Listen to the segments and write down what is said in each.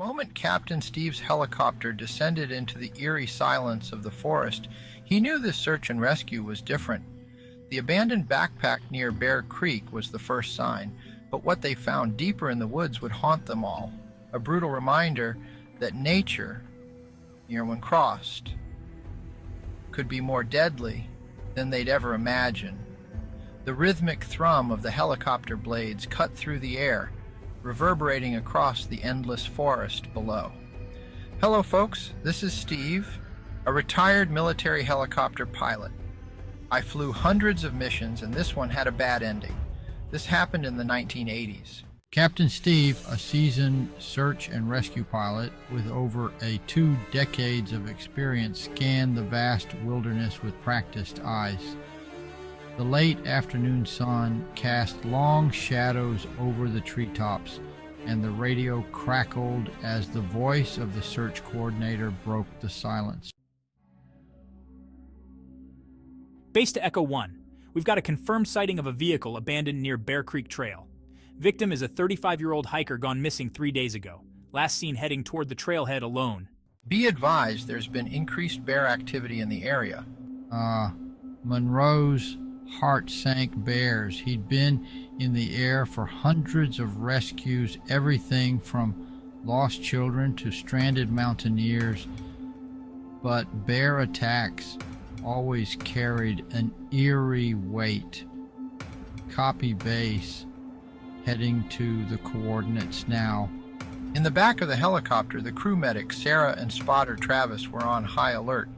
moment Captain Steve's helicopter descended into the eerie silence of the forest, he knew this search and rescue was different. The abandoned backpack near Bear Creek was the first sign, but what they found deeper in the woods would haunt them all. A brutal reminder that nature, near when crossed, could be more deadly than they'd ever imagined. The rhythmic thrum of the helicopter blades cut through the air, reverberating across the endless forest below. Hello, folks. This is Steve, a retired military helicopter pilot. I flew hundreds of missions, and this one had a bad ending. This happened in the 1980s. Captain Steve, a seasoned search and rescue pilot with over a two decades of experience, scanned the vast wilderness with practiced eyes. The late afternoon sun cast long shadows over the treetops, and the radio crackled as the voice of the search coordinator broke the silence. Base to Echo 1. We've got a confirmed sighting of a vehicle abandoned near Bear Creek Trail. Victim is a 35-year-old hiker gone missing three days ago, last seen heading toward the trailhead alone. Be advised there's been increased bear activity in the area. Uh, Monroe's heart sank bears. He'd been in the air for hundreds of rescues, everything from lost children to stranded mountaineers. But bear attacks always carried an eerie weight. Copy base heading to the coordinates now. In the back of the helicopter, the crew medics Sarah and spotter Travis were on high alert.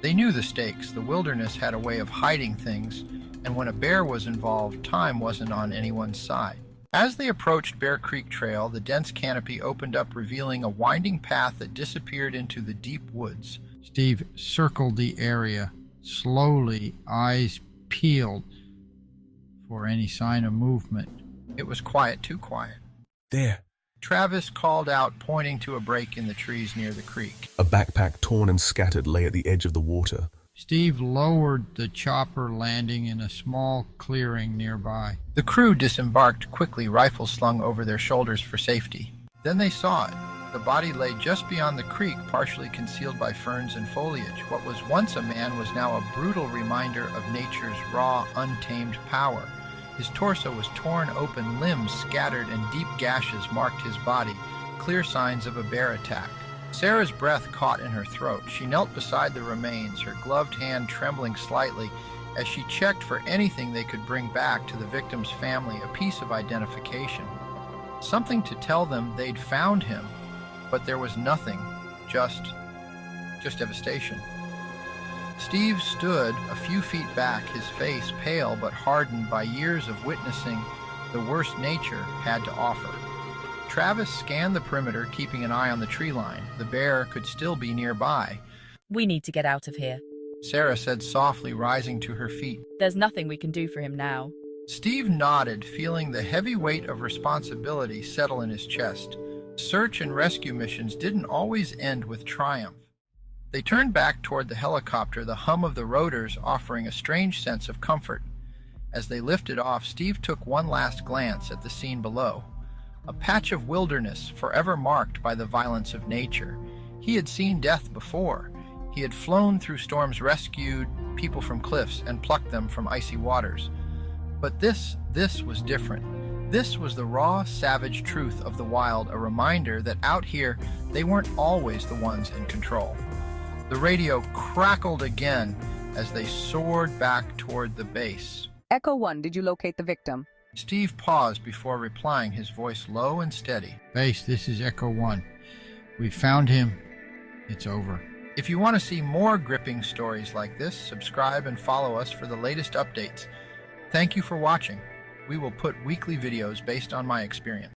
They knew the stakes. The wilderness had a way of hiding things, and when a bear was involved, time wasn't on anyone's side. As they approached Bear Creek Trail, the dense canopy opened up, revealing a winding path that disappeared into the deep woods. Steve circled the area, slowly, eyes peeled for any sign of movement. It was quiet, too quiet. There. Travis called out, pointing to a break in the trees near the creek. A backpack torn and scattered lay at the edge of the water. Steve lowered the chopper, landing in a small clearing nearby. The crew disembarked quickly, rifles slung over their shoulders for safety. Then they saw it. The body lay just beyond the creek, partially concealed by ferns and foliage. What was once a man was now a brutal reminder of nature's raw, untamed power. His torso was torn open, limbs scattered, and deep gashes marked his body, clear signs of a bear attack. Sarah's breath caught in her throat. She knelt beside the remains, her gloved hand trembling slightly as she checked for anything they could bring back to the victim's family, a piece of identification. Something to tell them they'd found him, but there was nothing, just, just devastation. Steve stood a few feet back, his face pale but hardened by years of witnessing the worst nature had to offer. Travis scanned the perimeter, keeping an eye on the tree line. The bear could still be nearby. We need to get out of here. Sarah said softly, rising to her feet. There's nothing we can do for him now. Steve nodded, feeling the heavy weight of responsibility settle in his chest. Search and rescue missions didn't always end with triumph. They turned back toward the helicopter, the hum of the rotors offering a strange sense of comfort. As they lifted off, Steve took one last glance at the scene below. A patch of wilderness forever marked by the violence of nature. He had seen death before. He had flown through storms, rescued people from cliffs, and plucked them from icy waters. But this, this was different. This was the raw, savage truth of the wild, a reminder that out here, they weren't always the ones in control. The radio crackled again as they soared back toward the base. Echo 1, did you locate the victim? Steve paused before replying, his voice low and steady. Base, this is Echo 1. We found him. It's over. If you want to see more gripping stories like this, subscribe and follow us for the latest updates. Thank you for watching. We will put weekly videos based on my experience.